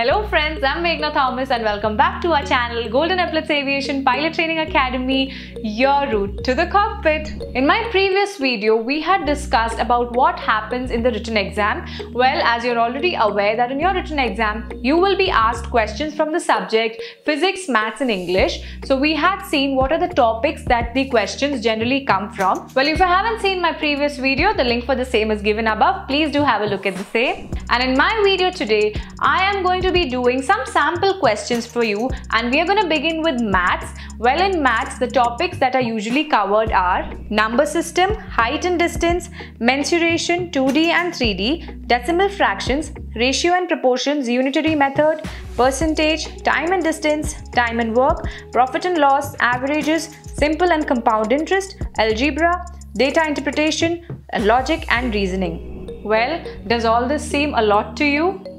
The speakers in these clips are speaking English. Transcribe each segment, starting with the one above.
Hello friends, I'm Meghna Thomas and welcome back to our channel Golden Epaulettes Aviation Pilot Training Academy, your route to the cockpit. In my previous video, we had discussed about what happens in the written exam. Well, as you're already aware that in your written exam, you will be asked questions from the subject physics, maths and English. So we had seen what are the topics that the questions generally come from. Well, if you haven't seen my previous video, the link for the same is given above. Please do have a look at the same. And in my video today, I am going to be doing some sample questions for you and we are going to begin with maths. Well, in maths, the topics that are usually covered are number system, height and distance, mensuration, 2D and 3D, decimal fractions, ratio and proportions, unitary method, percentage, time and distance, time and work, profit and loss, averages, simple and compound interest, algebra, data interpretation, logic and reasoning. Well, does all this seem a lot to you?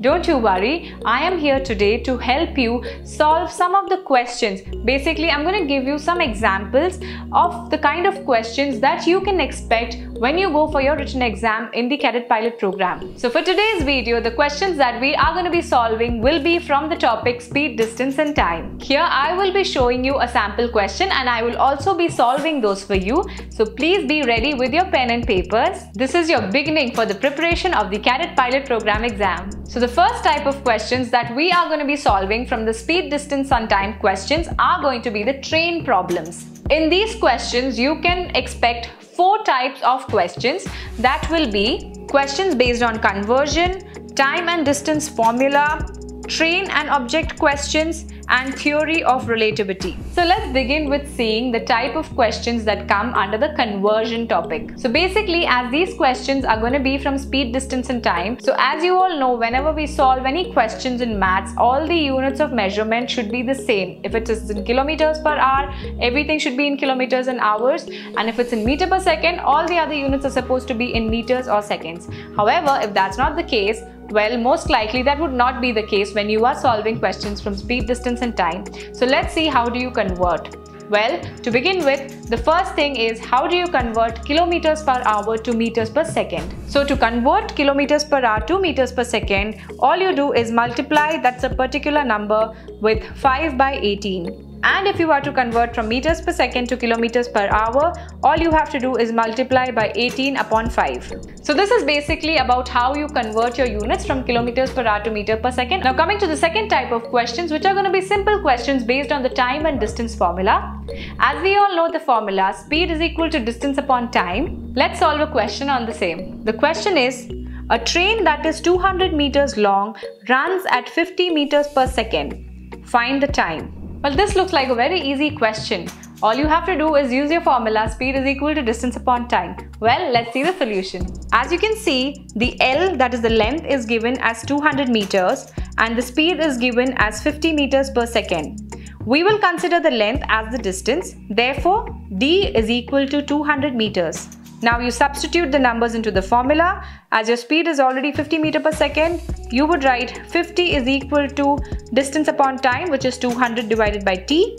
Don't you worry, I am here today to help you solve some of the questions. Basically, I'm going to give you some examples of the kind of questions that you can expect when you go for your written exam in the Cadet Pilot program. So for today's video, the questions that we are going to be solving will be from the topic speed, distance and time. Here I will be showing you a sample question and I will also be solving those for you. So please be ready with your pen and papers. This is your beginning for the preparation of the Cadet Pilot program exam. So the first type of questions that we are going to be solving from the speed, distance and time questions are going to be the train problems. In these questions, you can expect four types of questions. That will be questions based on conversion, time and distance formula, train and object questions, and theory of relativity. So let's begin with seeing the type of questions that come under the conversion topic. So basically as these questions are going to be from speed, distance and time. So as you all know whenever we solve any questions in maths all the units of measurement should be the same. If it is in kilometers per hour everything should be in kilometers and hours and if it's in meter per second all the other units are supposed to be in meters or seconds. However if that's not the case well, most likely that would not be the case when you are solving questions from speed, distance and time. So let's see how do you convert. Well, to begin with, the first thing is how do you convert kilometers per hour to meters per second? So to convert kilometers per hour to meters per second, all you do is multiply that's a particular number with 5 by 18 and if you are to convert from meters per second to kilometers per hour, all you have to do is multiply by 18 upon 5. So this is basically about how you convert your units from kilometers per hour to meter per second. Now coming to the second type of questions which are going to be simple questions based on the time and distance formula. As we all know the formula, speed is equal to distance upon time. Let's solve a question on the same. The question is, a train that is 200 meters long runs at 50 meters per second. Find the time. Well, this looks like a very easy question. All you have to do is use your formula speed is equal to distance upon time. Well, let's see the solution. As you can see, the L that is the length is given as 200 meters and the speed is given as 50 meters per second. We will consider the length as the distance. Therefore, D is equal to 200 meters. Now you substitute the numbers into the formula. As your speed is already 50 meter per second, you would write 50 is equal to distance upon time which is 200 divided by t.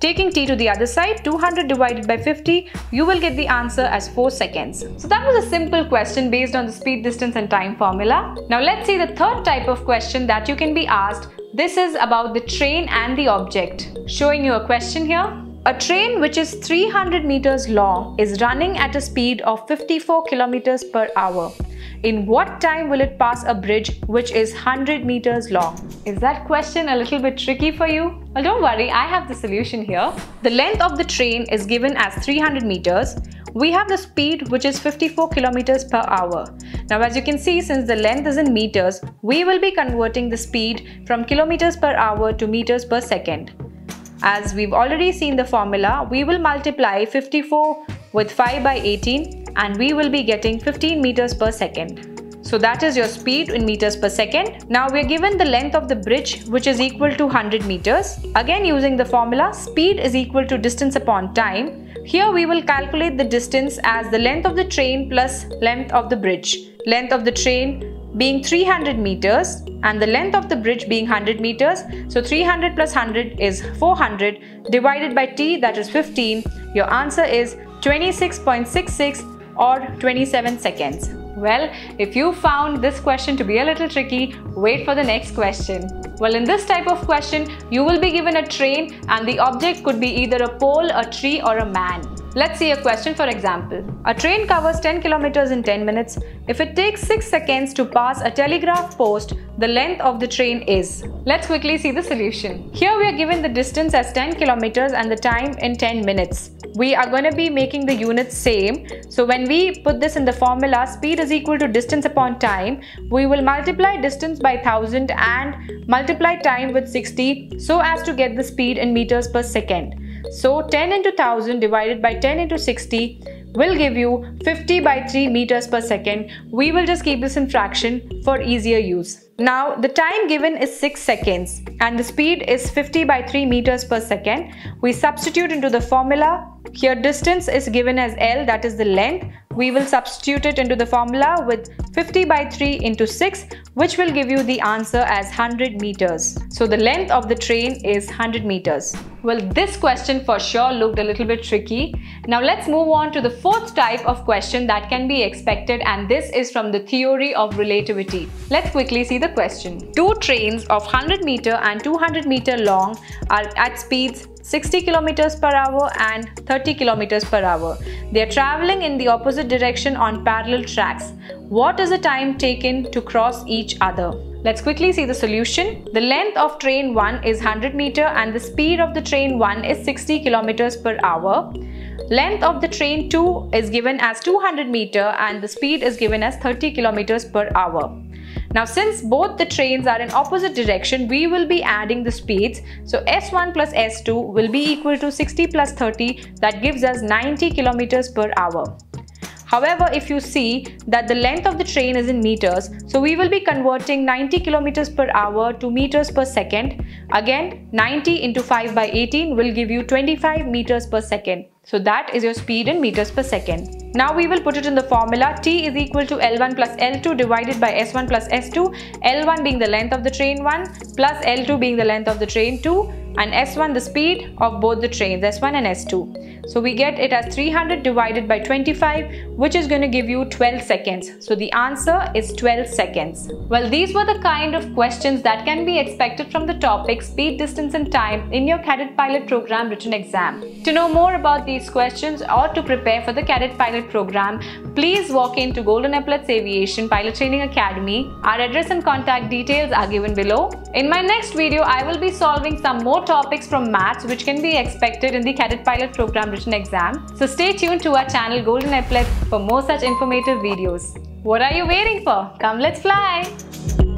Taking t to the other side, 200 divided by 50, you will get the answer as 4 seconds. So that was a simple question based on the speed, distance and time formula. Now let's see the third type of question that you can be asked. This is about the train and the object. Showing you a question here. A train which is 300 meters long is running at a speed of 54 kilometers per hour. In what time will it pass a bridge which is 100 meters long? Is that question a little bit tricky for you? Well, don't worry, I have the solution here. The length of the train is given as 300 meters. We have the speed which is 54 kilometers per hour. Now as you can see since the length is in meters, we will be converting the speed from kilometers per hour to meters per second. As we've already seen the formula, we will multiply 54 with 5 by 18 and we will be getting 15 meters per second. So that is your speed in meters per second. Now we are given the length of the bridge which is equal to 100 meters. Again using the formula speed is equal to distance upon time. Here we will calculate the distance as the length of the train plus length of the bridge. Length of the train being 300 meters and the length of the bridge being 100 meters. So 300 plus 100 is 400 divided by t that is 15. Your answer is 26.66 or 27 seconds. Well, if you found this question to be a little tricky, wait for the next question. Well, in this type of question, you will be given a train and the object could be either a pole, a tree or a man. Let's see a question for example. A train covers 10 kilometers in 10 minutes. If it takes 6 seconds to pass a telegraph post, the length of the train is. Let's quickly see the solution. Here we are given the distance as 10 kilometers and the time in 10 minutes. We are going to be making the units same. So when we put this in the formula, speed is equal to distance upon time. We will multiply distance by 1000 and multiply time with 60 so as to get the speed in meters per second. So 10 into 1000 divided by 10 into 60 will give you 50 by 3 meters per second. We will just keep this in fraction for easier use. Now the time given is 6 seconds and the speed is 50 by 3 meters per second. We substitute into the formula. Here distance is given as L that is the length. We will substitute it into the formula with 50 by 3 into 6 which will give you the answer as 100 meters. So the length of the train is 100 meters. Well, this question for sure looked a little bit tricky. Now let's move on to the fourth type of question that can be expected and this is from the theory of relativity. Let's quickly see the question. Two trains of 100 meter and 200 meter long are at speeds 60 kilometers per hour and 30 kilometers per hour. They are traveling in the opposite direction on parallel tracks. What is the time taken to cross each other? Let's quickly see the solution. The length of train 1 is 100 meter and the speed of the train 1 is 60 kilometers per hour. Length of the train 2 is given as 200 meter and the speed is given as 30 kilometers per hour. Now since both the trains are in opposite direction, we will be adding the speeds. So S1 plus S2 will be equal to 60 plus 30 that gives us 90 kilometers per hour. However, if you see that the length of the train is in meters, so we will be converting 90 kilometers per hour to meters per second. Again, 90 into 5 by 18 will give you 25 meters per second. So that is your speed in meters per second. Now we will put it in the formula. T is equal to L1 plus L2 divided by S1 plus S2, L1 being the length of the train 1 plus L2 being the length of the train 2 and S1 the speed of both the trains S1 and S2. So we get it as 300 divided by 25 which is going to give you 12 seconds. So the answer is 12 seconds. Well these were the kind of questions that can be expected from the topic speed, distance and time in your cadet pilot program written exam. To know more about these questions or to prepare for the cadet pilot program, please walk into Golden Epaulettes Aviation Pilot Training Academy. Our address and contact details are given below. In my next video, I will be solving some more topics from maths which can be expected in the Cadet Pilot Program written exam. So stay tuned to our channel Golden Epaulettes for more such informative videos. What are you waiting for? Come let's fly!